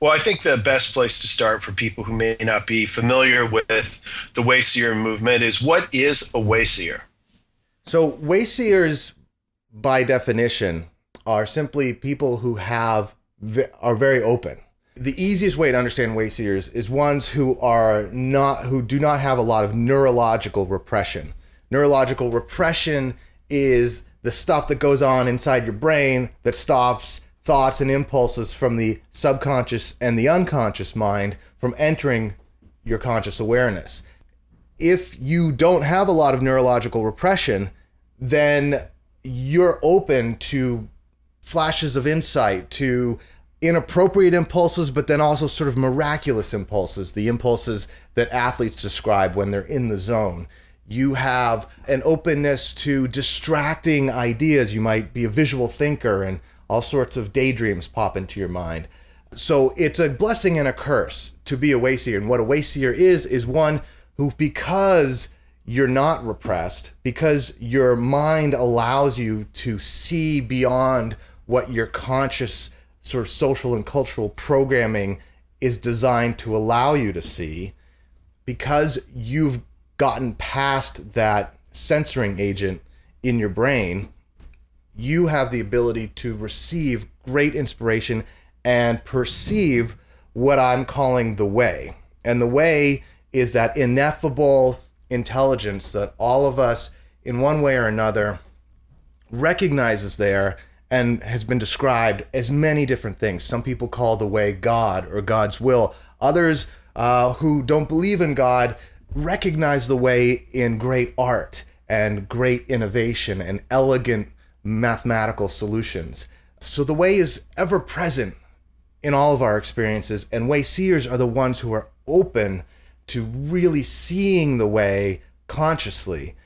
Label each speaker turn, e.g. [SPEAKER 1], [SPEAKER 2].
[SPEAKER 1] Well, I think the best place to start for people who may not be familiar with the Wayseer movement is what is a Wayseer?
[SPEAKER 2] So, Wayseers, by definition, are simply people who have are very open. The easiest way to understand Wayseers is ones who are not who do not have a lot of neurological repression. Neurological repression is the stuff that goes on inside your brain that stops thoughts and impulses from the subconscious and the unconscious mind from entering your conscious awareness. If you don't have a lot of neurological repression, then you're open to flashes of insight, to inappropriate impulses, but then also sort of miraculous impulses, the impulses that athletes describe when they're in the zone. You have an openness to distracting ideas. You might be a visual thinker and all sorts of daydreams pop into your mind. So it's a blessing and a curse to be a wayseer. And what a wayseer is, is one who, because you're not repressed, because your mind allows you to see beyond what your conscious sort of social and cultural programming is designed to allow you to see, because you've gotten past that censoring agent in your brain you have the ability to receive great inspiration and perceive what I'm calling the way. And the way is that ineffable intelligence that all of us, in one way or another, recognizes there and has been described as many different things. Some people call the way God or God's will. Others uh, who don't believe in God recognize the way in great art and great innovation and elegant mathematical solutions. So the way is ever present in all of our experiences, and Wayseers are the ones who are open to really seeing the way consciously